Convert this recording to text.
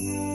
you